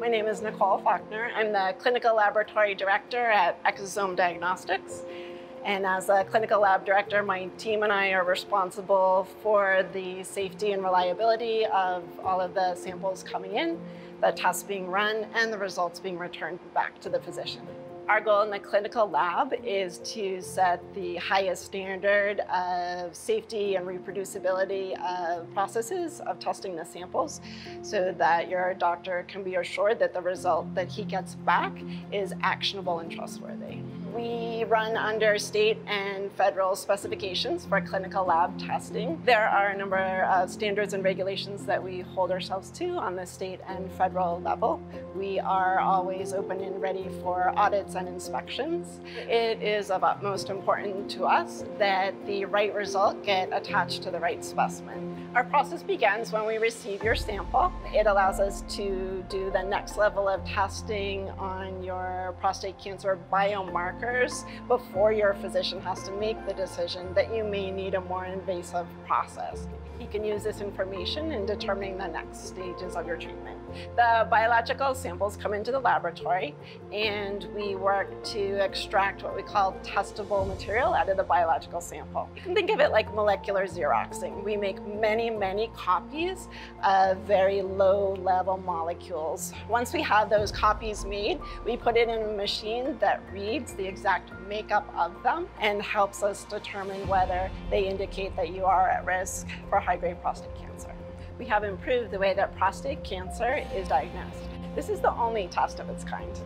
My name is Nicole Faulkner. I'm the Clinical Laboratory Director at Exosome Diagnostics. And as a clinical lab director, my team and I are responsible for the safety and reliability of all of the samples coming in, the tests being run, and the results being returned back to the physician. Our goal in the clinical lab is to set the highest standard of safety and reproducibility of processes of testing the samples so that your doctor can be assured that the result that he gets back is actionable and trustworthy. We run under state and federal specifications for clinical lab testing. There are a number of standards and regulations that we hold ourselves to on the state and federal level. We are always open and ready for audits and inspections. It is of utmost importance to us that the right result get attached to the right specimen. Our process begins when we receive your sample. It allows us to do the next level of testing on your prostate cancer biomarker before your physician has to make the decision that you may need a more invasive process. He can use this information in determining the next stages of your treatment. The biological samples come into the laboratory and we work to extract what we call testable material out of the biological sample. You can think of it like molecular xeroxing. We make many, many copies of very low level molecules. Once we have those copies made, we put it in a machine that reads the exact makeup of them and helps us determine whether they indicate that you are at risk for high-grade prostate cancer. We have improved the way that prostate cancer is diagnosed. This is the only test of its kind.